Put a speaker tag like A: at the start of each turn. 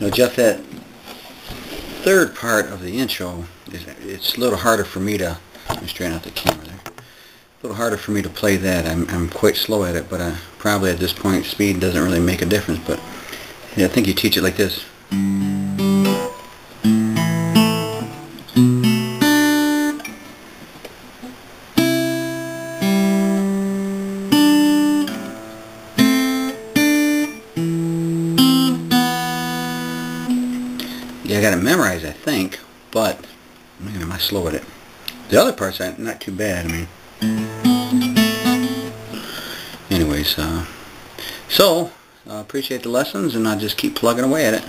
A: But just that third part of the intro, is it's a little harder for me to, let me straighten out the camera there, a little harder for me to play that. I'm, I'm quite slow at it, but uh, probably at this point speed doesn't really make a difference. But yeah, I think you teach it like this. Yeah, I got to memorize, I think, but man, am I slow at it. The other parts are not too bad. I mean, anyways, uh, so uh, appreciate the lessons, and I'll just keep plugging away at it.